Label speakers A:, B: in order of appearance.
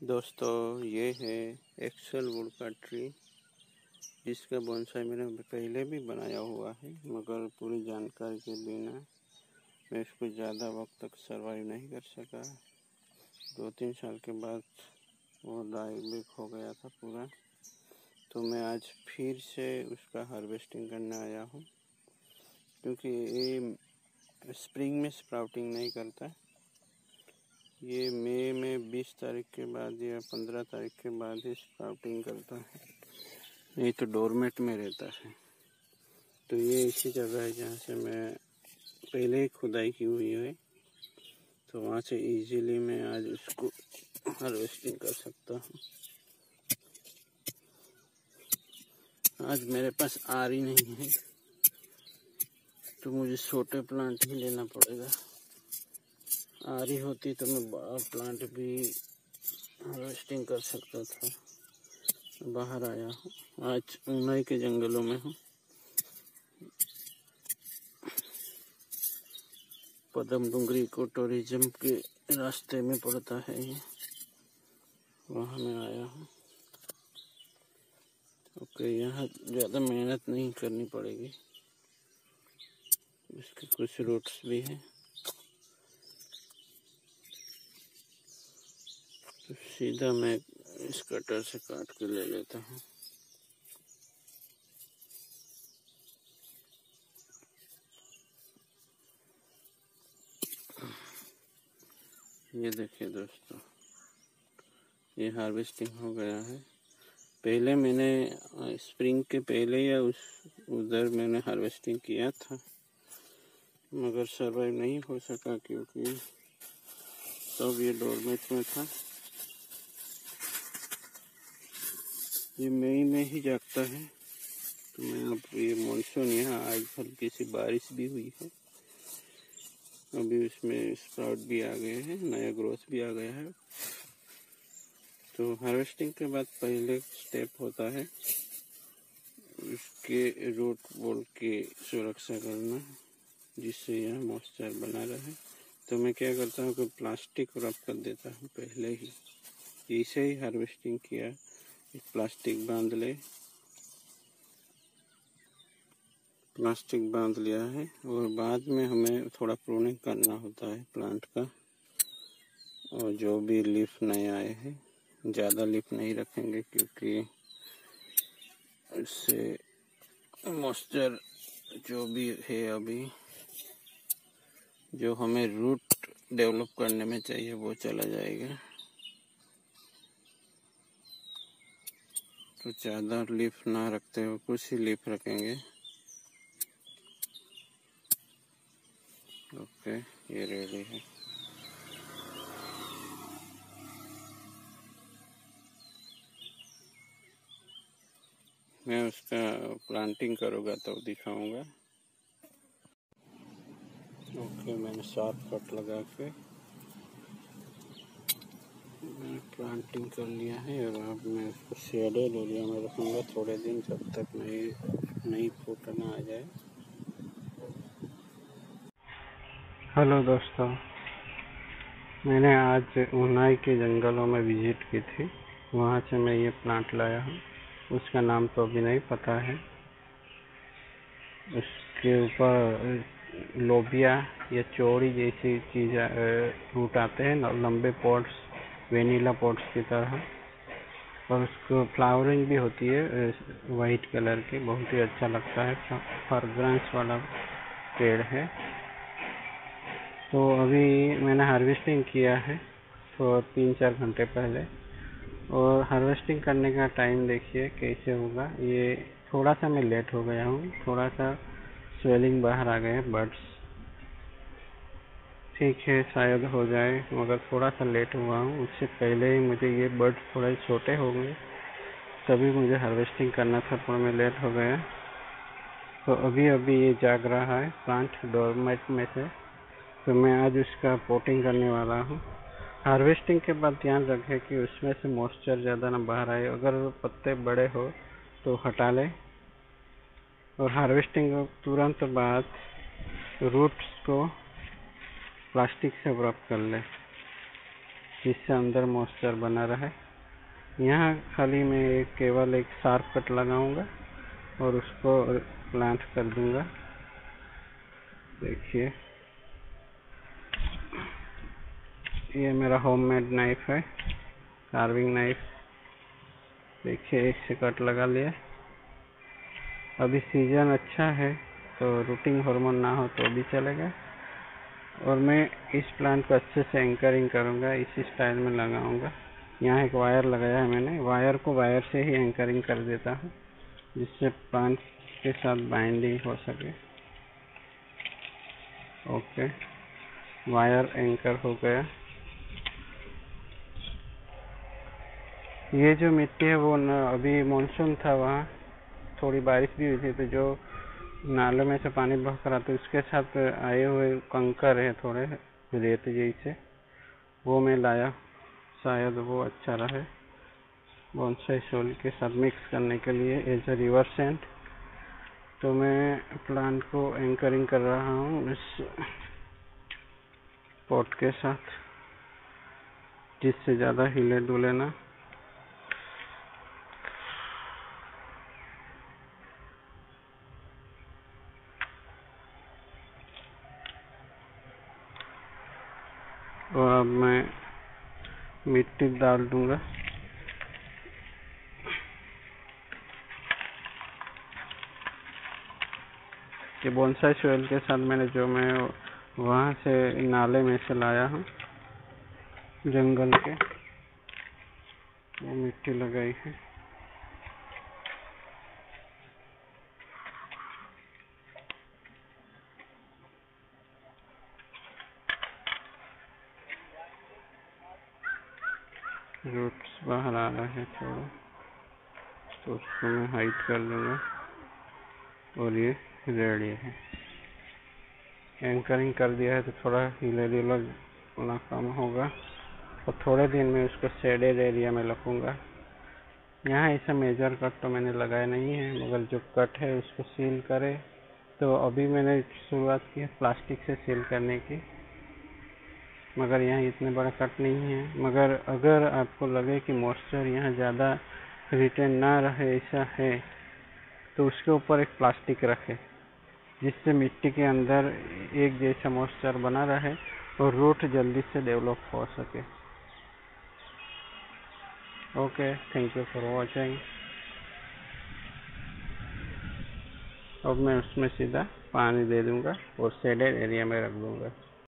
A: दोस्तों, ये है एक्सेल वुड का ट्री जिसका बोनसाई मैंने पहले भी बनाया हुआ है, मगर पूरी जानकारी के बिना मैं इसको ज़्यादा वक्त तक सर्वाइव नहीं कर सका। दो तीन साल के बाद वो डाइबिक हो गया था पूरा तो मैं आज फिर से उसका हार्वेस्टिंग करने आया हूँ, क्योंकि ये स्प्रिंग में स्प्राउटिंग नहीं करता। ये मई में 20 तारीख के बाद या 15 तारीख के बाद ही स्प्राउटिंग करता है। नहीं तो डोरमेट में रहता है। तो ये ऐसी जगह है जहाँ से मैं पहले ही खुदाई की हुई है। तो वहाँ से इजीली मैं आज उसको हार्वेस्टिंग कर सकता हूँ। आज मेरे पास आर ही नहीं है। तो मुझे छोटे प्लांट ही लेना पड़ेगा। आ रही होती तो मैं प्लांट भी हार्वेस्टिंग कर सकता था। बाहर आया हूँ। आज ऊनाई के जंगलों में हूँ। पदम डूंगरी को टूरिज़्म के रास्ते में पड़ता है ये। वहाँ मैं आया हूँ। ओके, यहाँ ज़्यादा मेहनत नहीं करनी पड़ेगी। इसके कुछ रूट्स भी हैं। तो सीधा मैं इस कटर से काट के ले लेता हूँ। ये देखिए दोस्तों, ये हार्वेस्टिंग हो गया है। पहले मैंने, स्प्रिंग के पहले या उस, उधर मैंने हार्वेस्टिंग किया था, मगर सरवाइव नहीं हो सका क्योंकि तब तो ये डोरमेट में था। ये मई में ही जागता है। तो मैं अब ये मानसून यहाँ आज हल्की सी बारिश भी हुई है। अभी उसमें स्प्राउट भी आ गए हैं, नया ग्रोथ भी आ गया है। तो हार्वेस्टिंग के बाद पहले स्टेप होता है उसके रूट बोल के सुरक्षा करना, जिससे यह मॉइस्चर बना रहे। तो मैं क्या करता हूँ कि प्लास्टिक रब कर देता हूँ पहले ही। इसे ही हार्वेस्टिंग किया प्लास्टिक बाँध ले। प्लास्टिक बाँध लिया है और बाद में हमें थोड़ा प्रूनिंग करना होता है प्लांट का। और जो भी लीफ नए आए हैं, ज़्यादा लीफ नहीं रखेंगे क्योंकि इससे मॉइस्चर जो भी है अभी, जो हमें रूट डेवलप करने में चाहिए वो चला जाएगा। तो ज़्यादा लीफ ना रखते हो, कुछ ही लीफ रखेंगे। ओके, ये रेडी है। मैं उसका प्लांटिंग करूँगा तो दिखाऊँगा। ओके, मैंने सात कट लगा के प्लांटिंग कर लिया है और अब मैं इसको शेडो लोलिया में रखूँगा थोड़े दिन जब तक नई नई फूटना आ जाए। हेलो दोस्तों। मैंने आज ऊनाई के जंगलों में विज़िट की थी। वहाँ से मैं ये प्लांट लाया हूँ। उसका नाम तो अभी नहीं पता है। उसके ऊपर, लोबिया या चौड़ी जैसी चीज़ रूट आते हैं, लंबे पॉट्स वेनीला पॉट्स की तरह। और उसको फ्लावरिंग भी होती है वाइट कलर की, बहुत ही अच्छा लगता है। फ्रग्रेंस वाला पेड़ है। तो अभी मैंने हार्वेस्टिंग किया है तो तीन चार घंटे पहले। और हार्वेस्टिंग करने का टाइम देखिए, कैसे होगा? ये थोड़ा सा मैं लेट हो गया हूँ, थोड़ा सा स्वेलिंग बाहर आ गए बर्ड्स। ठीक है, शायद हो जाए, मगर थोड़ा सा लेट हुआ हूँ। उससे पहले ही मुझे ये बर्ड थोड़े छोटे हो गए। तभी मुझे हार्वेस्टिंग करना था पर मैं लेट हो गया। तो अभी अभी ये जाग रहा है प्लांट डोरमेट में से। तो मैं आज उसका पोटिंग करने वाला हूँ। हार्वेस्टिंग के बाद ध्यान रखें कि उसमें से मॉइस्चर ज़्यादा ना बाहर आए। अगर पत्ते बड़े हो तो हटा लें। और हार्वेस्टिंग तुरंत बाद रूट्स को प्लास्टिक से व्रप कर ले। जिससे अंदर मॉइस्चर बना रहे। यहाँ खाली मैं एक केवल एक शार्प कट लगाऊँगा और उसको प्लांट कर दूँगा। देखिए। ये मेरा होममेड नाइफ है, कार्विंग नाइफ। देखिए एक से कट लगा लिया। अभी सीज़न अच्छा है तो रूटिंग हार्मोन ना हो तो भी चलेगा। और मैं इस प्लांट को अच्छे से एंकरिंग करूँगा, इसी स्टाइल में लगाऊँगा। यहाँ एक वायर लगाया है मैंने वायर को वायर से ही एंकरिंग कर देता हूँ, जिससे प्लांट के साथ बाइंडिंग हो सके। ओके वायर एंकर हो गया। ये जो मिट्टी है वो न, अभी मानसून था वहाँ, थोड़ी बारिश भी हुई थी तो जो नालों में से पानी बह कर आता उसके साथ आए हुए कंकर है थोड़े, रेत जैसे। वो मैं लाया, शायद वो अच्छा रहे। बोनसाई सोल के साथ मिक्स करने के लिए एज ए रिवर सेंट तो मैं प्लांट को एंकरिंग कर रहा हूँ इस पॉट के साथ, जिससे ज़्यादा हिले डुले ना। और अब मैं मिट्टी डाल दूँगा। कि बोनसाई सोयल के साथ मैंने जो मैं वहाँ से नाले में से लाया हूँ, जंगल के, वो मिट्टी लगाई है। रूट्स बाहर आ रहा है थोड़ा। तो उसको मैं हाइट कर लूँगा। और ये रेडी है। एंकरिंग कर दिया है तो थोड़ा हिले होना कम होगा। और थोड़े दिन में उसको शेडेड एरिया में रखूँगा यहाँ ऐसा मेजर कट तो मैंने लगाया नहीं है, मगर जो कट है उसको सील करे। तो अभी मैंने शुरुआत की है प्लास्टिक से सील करने की। मगर यहाँ इतने बड़ा कट नहीं है। मगर अगर आपको लगे कि मॉइस्चर यहाँ ज़्यादा रिटेन ना रहे ऐसा है तो उसके ऊपर एक प्लास्टिक रखें, जिससे मिट्टी के अंदर एक जैसा मॉइस्चर बना रहे और रूट जल्दी से डेवलप हो सके। Okay thank you for watching अब मैं उसमें सीधा पानी दे दूँगा और शेडेड एरिया में रख दूँगा।